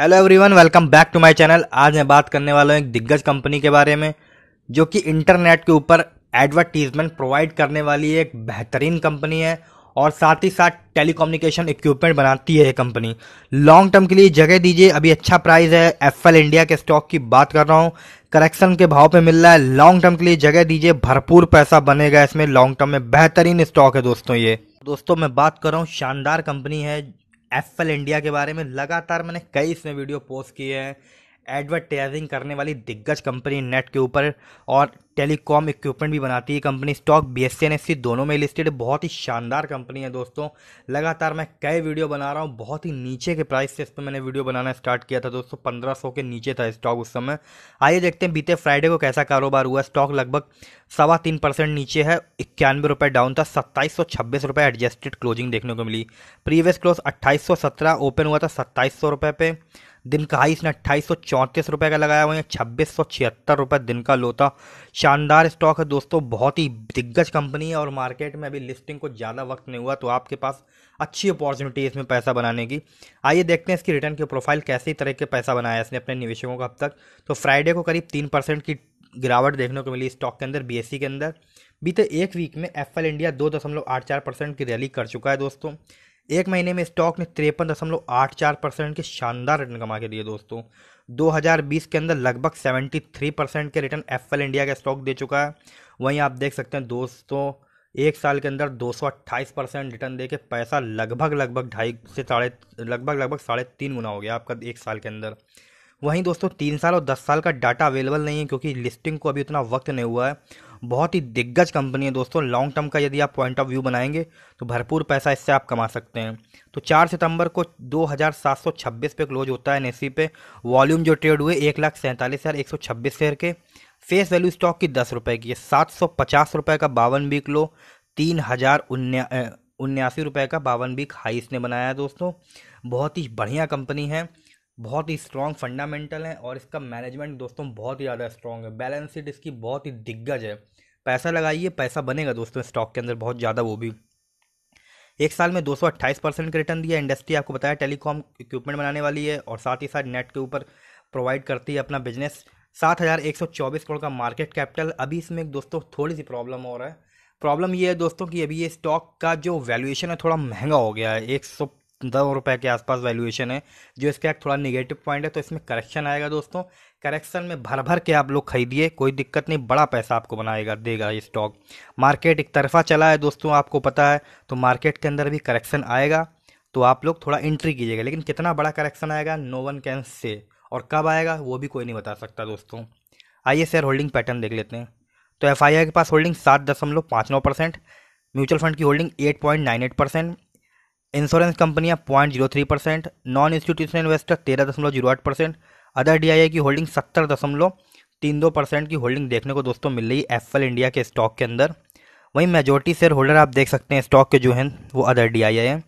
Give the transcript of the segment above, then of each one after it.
Hello everyone welcome back to my channel आज मैं बात करने वाला हूँ एक दिग्गज कंपनी के बारे में, जो कि इंटरनेट के ऊपर एडवर्टीजमेंट प्रोवाइड करने वाली एक बेहतरीन कंपनी है और साथ ही साथ टेलीकम्युनिकेशन इक्विपमेंट बनाती है ये कंपनी लॉन्ग टर्म के लिए जगह दीजिए, अभी अच्छा प्राइस है एफएल इंडिया के स्टॉक की बात कर रहा हूँ। करेक्शन के भाव पे मिल रहा है। लॉन्ग टर्म के लिए जगह दीजिए, भरपूर पैसा बनेगा इसमें। लॉन्ग टर्म में बेहतरीन स्टॉक है दोस्तों ये। दोस्तों, मैं बात कर रहा हूँ। शानदार कंपनी है एप्पल इंडिया के बारे में। लगातार मैंने कई इसमें वीडियो पोस्ट किए हैं। एडवर्टाइजिंग करने वाली दिग्गज कंपनी नेट के ऊपर और टेलीकॉम इक्विपमेंट भी बनाती है company. Stock B S C दोनों में लिस्टेड बहुत ही शानदार कंपनी है दोस्तों। लगातार मैं कई वीडियो बना रहा हूँ। बहुत ही नीचे के प्राइस से इस पर मैंने वीडियो बनाना स्टार्ट किया था दोस्तों। पंद्रह सौ के नीचे था स्टॉक उस समय। आइए देखते हैं बीते फ्राइडे को कैसा कारोबार हुआ। स्टॉक लगभग सवा तीन परसेंट नीचे है। इक्यानवे रुपये डाउन था। सत्ताईस सौ छब्बीस रुपये एडजस्टेड क्लोजिंग देखने को मिली। प्रीवियस क्लोज अट्ठाईस सौ सत्रह ओपन हुआ था सत्ताईस सौ रुपये पे। दिन का हाई इसने अट्ठाईस सौ चौंतीस रुपये का लगाया हुआ है। छब्बीस सौ छिहत्तर रुपये दिन का लो था। शानदार स्टॉक है दोस्तों, बहुत ही दिग्गज कंपनी है और मार्केट में अभी लिस्टिंग को ज़्यादा वक्त नहीं हुआ तो आपके पास अच्छी अपॉर्चुनिटी है इसमें पैसा बनाने की। आइए देखते हैं इसकी रिटर्न की प्रोफ़ाइल कैसी तरह के पैसा बनाया इसने अपने निवेशकों को अब तक। तो फ्राइडे को करीब तीन परसेंट की गिरावट देखने को मिली स्टॉक के अंदर बीएससी के अंदर। बीते एक वीक में एफएल इंडिया दो दशमलव आठ चार परसेंट की रैली कर चुका है दोस्तों। एक महीने में स्टॉक ने तिरपन दशमलव आठ चार परसेंट के शानदार रिटर्न कमा के दिए दोस्तों। 2020 के अंदर लगभग 73 परसेंट के रिटर्न एफएल इंडिया का स्टॉक दे चुका है। वहीं आप देख सकते हैं दोस्तों, एक साल के अंदर 228 परसेंट रिटर्न दे के पैसा लगभग लगभग ढाई से साढ़े, लगभग लगभग साढ़े तीन गुना हो गया आपका एक साल के अंदर। वहीं दोस्तों, तीन साल और दस साल का डाटा अवेलेबल नहीं है क्योंकि लिस्टिंग को अभी उतना वक्त नहीं हुआ है। बहुत ही दिग्गज कंपनी है दोस्तों। लॉन्ग टर्म का यदि आप पॉइंट ऑफ़ व्यू बनाएँगे तो भरपूर पैसा इससे आप कमा सकते हैं। तो चार सितंबर को दो हज़ार सात सौ छब्बीस पे क्लोज होता है एन पे। वॉल्यूम जो ट्रेड हुए, एक लाख सैंतालीस हज़ार एक सौ छब्बीस शेयर के। फेस वैल्यू स्टॉक की दस रुपये की है। सात सौ पचास रुपये का बावन वीक लो तीन हज़ार उन्यासी रुपये का बावन वीक हाई इसने बनाया है दोस्तों। बहुत ही बढ़िया कंपनी है। बहुत ही स्ट्रॉन्ग फंडामेंटल है और इसका मैनेजमेंट दोस्तों बहुत ही ज़्यादा स्ट्रॉन्ग है। बैलेंस शीट इसकी बहुत ही दिग्गज है। पैसा लगाइए, पैसा बनेगा दोस्तों स्टॉक के अंदर, बहुत ज़्यादा वो भी। एक साल में 228 परसेंट का रिटर्न दिया इंडस्ट्री आपको बताया टेलीकॉम इक्विपमेंट बनाने वाली है और साथ ही साथ नेट के ऊपर प्रोवाइड करती है अपना बिज़नेस सात हज़ार एक सौ चौबीस करोड़ का मार्केट कैपिटल अभी इसमें एक दोस्तों थोड़ी सी प्रॉब्लम हो रहा है। प्रॉब्लम ये है दोस्तों कि अभी ये स्टॉक का जो वैल्यूएशन है थोड़ा महँगा हो गया है। एक सौ दो रुपए के आसपास वैल्यूएशन है, जो इसका एक थोड़ा निगेटिव पॉइंट है तो इसमें करेक्शन आएगा दोस्तों। करेक्शन में भर भर के आप लोग खरीदिए, कोई दिक्कत नहीं, बड़ा पैसा आपको बनाएगा, देगा ये स्टॉक मार्केट एक तरफा चला है दोस्तों, आपको पता है तो मार्केट के अंदर भी करेक्शन आएगा तो आप लोग थोड़ा एंट्री कीजिएगा। लेकिन कितना बड़ा करेक्शन आएगा नो वन कैन से और कब आएगा, वो भी कोई नहीं बता सकता दोस्तों। आइए शेयर होल्डिंग पैटर्न देख लेते हैं। तो एफ़ के पास होल्डिंग सात दशमलव पाँच नौ परसेंट म्यूचुअल फंड की holding eight point nine eight percent insurance कंपनियाँ point zero three percent non institutional investor तेरह दशमलव ज़ीरो आठ परसेंट अदर डी की होल्डिंग सत्तर दशमलव तीन दो परसेंट की होल्डिंग देखने को दोस्तों मिल रही है एफएल इंडिया के स्टॉक के अंदर। वहीं मेजोरिटी शेयर होल्डर आप देख सकते हैं स्टॉक के जो हैं, वो अदर डी आई है।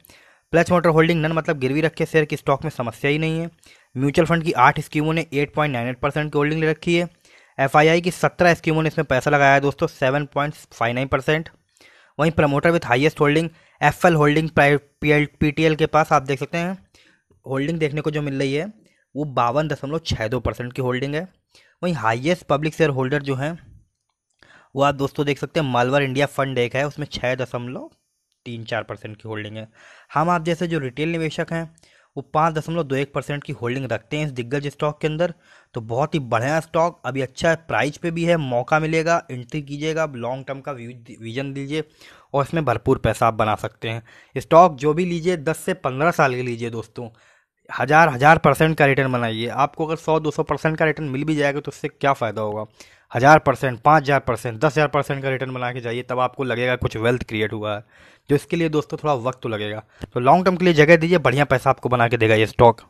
प्लस मोटर होल्डिंग नन मतलब गिरवी रखे शेयर की स्टॉक में समस्या ही नहीं है। म्यूचुअल फंड की आठ स्कीमों ने eight point nine eight percent की होल्डिंग ले रखी है। एफ़ आई आई की सत्रह स्कीमों ने इसमें पैसा लगाया है दोस्तों seven point five nine percent वहीं promoter with highest holding F L holding P T के पास आप देख सकते हैं। होल्डिंग देखने को जो मिल रही है, वो बावन दशमलव छः दो परसेंट की होल्डिंग है। वहीं हाईएस्ट पब्लिक शेयर होल्डर जो हैं, वो आप दोस्तों देख सकते हैं, मालवर इंडिया फंड एक है, उसमें छः दशमलव तीन चार परसेंट की होल्डिंग है। हम आप जैसे जो रिटेल निवेशक हैं वो पाँच दशमलव दो एक परसेंट की होल्डिंग रखते हैं इस दिग्गज स्टॉक के अंदर। तो बहुत ही बढ़िया स्टॉक, अभी अच्छा है प्राइस पे भी है, मौका मिलेगा, एंट्री कीजिएगा लॉन्ग टर्म का विजन दीजिए और इसमें भरपूर पैसा आप बना सकते हैं। स्टॉक जो भी लीजिए, दस से पंद्रह साल के लीजिए दोस्तों। हज़ार हज़ार परसेंट का रिटर्न बनाइए। आपको अगर सौ, दो सौ परसेंट का रिटर्न मिल भी जाएगा तो उससे क्या फ़ायदा होगा? हज़ार परसेंट पाँच हज़ार परसेंट दस हज़ार परसेंट का रिटर्न बना के जाइए, तब आपको लगेगा कुछ वेल्थ क्रिएट हुआ है। जो इसके लिए दोस्तों, थोड़ा वक्त तो लगेगा। तो लॉन्ग टर्म के लिए जगह दीजिए, बढ़िया पैसा आपको बना के देगा ये स्टॉक